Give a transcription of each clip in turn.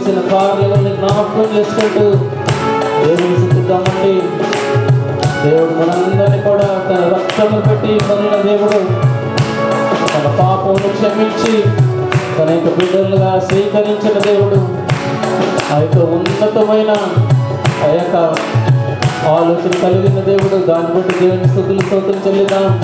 చేసిన కార్యాలను జ్ఞాపకం చేసుకుంటూ దేవుని స్థుతిద్దామండి దేవుడు మనందరినీ కూడా తన రక్తము పెట్టి పొందిన దేవుడు. తన పాపం క్షమించి తన యొక్క బిడ్డలుగా స్వీకరించిన దేవుడు. ఆ యొక్క ఉన్నతమైన ఆ యొక్క ఆలోచన కలిగిన దేవుడు. దాన్ని బట్టి దేవుని స్థుతులు స్తోత్రం చెల్లిద్దాం.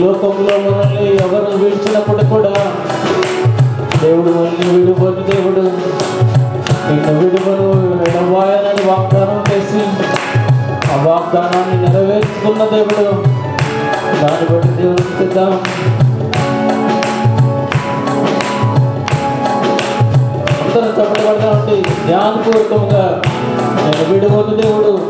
లోకంలో మనల్ని ఎవరు విడిచినప్పుడు కూడా దేవుడు మనల్ని విడుబడి దేవుడు. నిన్ను విడుమను విడవాయనని వాగ్దానం చేసి ఆ వాగ్దానాన్ని నెరవేర్చుకున్న దేవుడు. దాన్ని బట్టి దేవుడు అందరూ చెప్పబడతా ఉంటే ధ్యానపూర్వకంగా నేను విడిపోతు దేవుడు.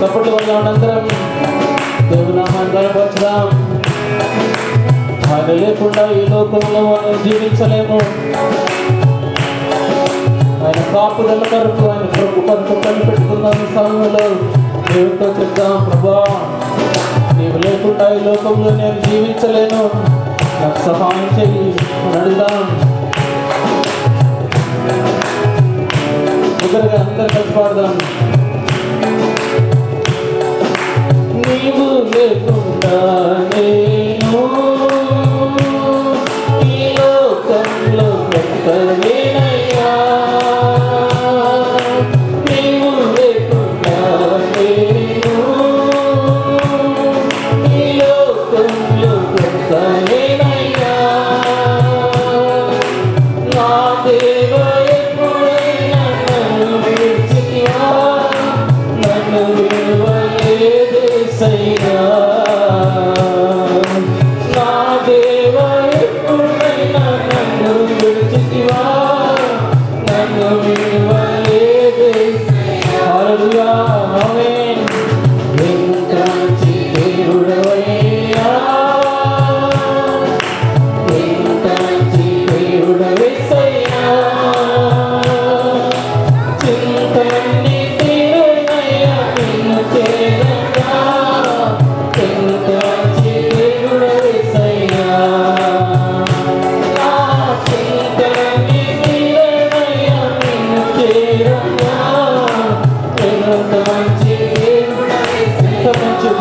తప్పట్లు వల్ల మనందరం దేవునామాన్ని బలపరచుదాం. ఆయన లేకుండా ఈ లోకంలో మనం జీవించలేము. ఆయన కాపుదల కొరకు ఆయన ప్రభు కొరకు కనిపెట్టుకున్నాం ఈ సమయంలో. దేవుడితో చెప్తాం ప్రభా నీవు లేకుండా ఈ లోకంలో నేను జీవించలేను. నాకు సహాయం చేయి అడుగుదాం. ఇద్దరుగా అందరు కలిసి పాడదాం. में गुनाने हो। Hallelujah, Amen.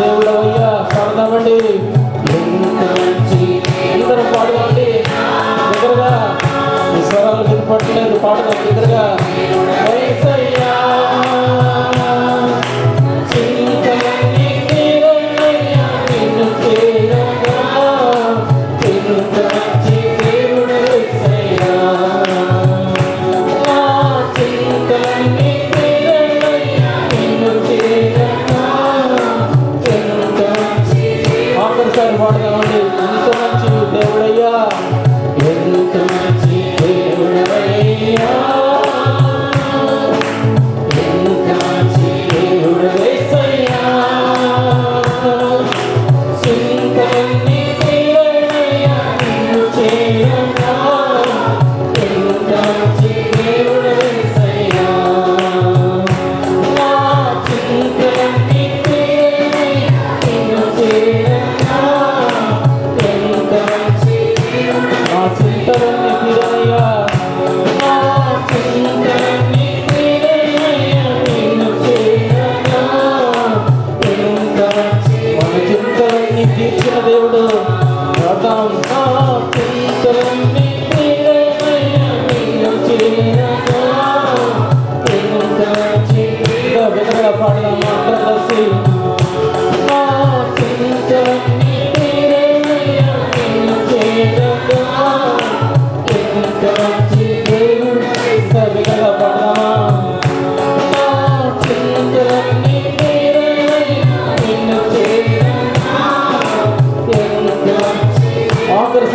దేవుడవయ్యా సరదామండి అందరూ పాడుకోండి.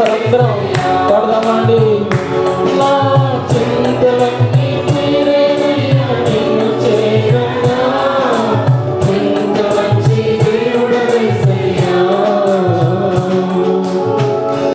But I'm